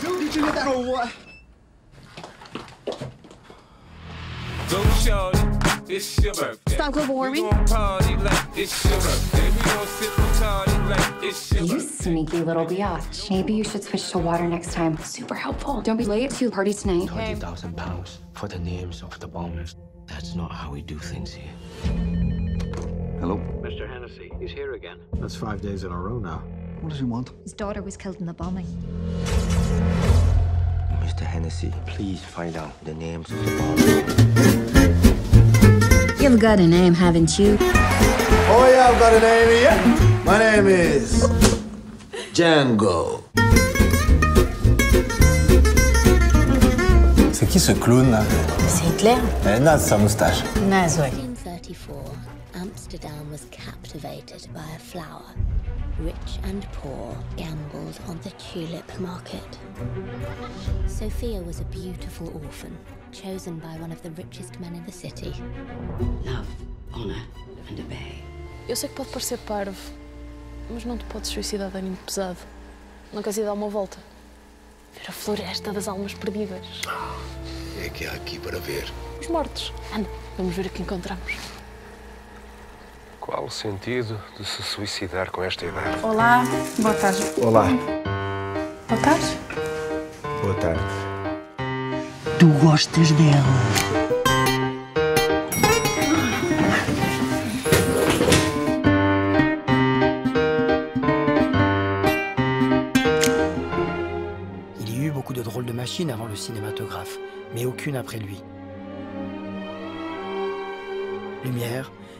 Dude, did you hear that or what? Go shorty, it's your birthday. Stop global warming. We gon' party like it's your birthday. We gon' sip Bacardi like it's your You birthday. sneaky little biatch. Maybe you should switch to water next time. Super helpful. Don't be late to the party tonight. Twenty thousand pounds for the names of the bombers. That's not how we do things here. Hello? Mr. Hennessy, he's here again. That's five days in a row now. What does he want? His daughter was killed in the bombing. Mr. Hennessy, please find out the names of the bombers. You've got a name, haven't you? Oh, yeah, I've got a name here. My name is Django. C'est qui ce clown là C'est Hitler Elle est naze sa moustache. Naze, ouais. 1934, Amsterdam was captivated by a flower. Rich and poor gambled on the tulip market. Sophia was a beautiful orphan, chosen by one of the richest men in the city. Love, honor and obey. Eu sei que pode parecer parvo, mas não te podes suicidar de ânimo pesado. Não queres ir dar uma volta? Ver a floresta das almas perdidas. É que há aqui para ver. Os mortos. Anda, vamos ver o que encontramos. Qual o sentido de se suicidar com esta idade? Olá, boa tarde. Olá. Boa tarde. Boa tarde. Tu gostas dela? Il y a eu beaucoup de drôles de machines avant le cinématographe, mais aucune après lui. Lumière,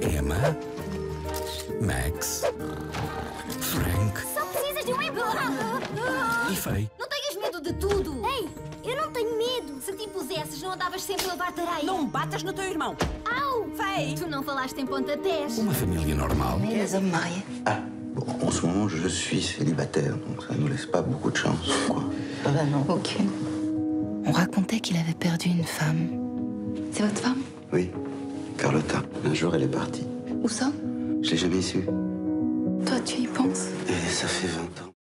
Emma? Max? Frank? Só precisas de um empurrão. E Faye? Não tenhas medo de tudo. Ei, eu não tenho medo. Se te impusesses, não andavas sempre a levar tareia. Não batas no teu irmão. Au! Fei. Tu não falaste em pontapés. Uma família normal. Ah, bon, en ce moment, je suis célibataire, donc ça nous laisse pas beaucoup de chance, quoi. Ah bah non. Aucune. On racontait qu'il avait perdu une femme. C'est votre femme Oui, Carlotta. Un jour, elle est partie. Où ça? Je l'ai jamais su. Toi, tu y penses? Et ça fait 20 ans.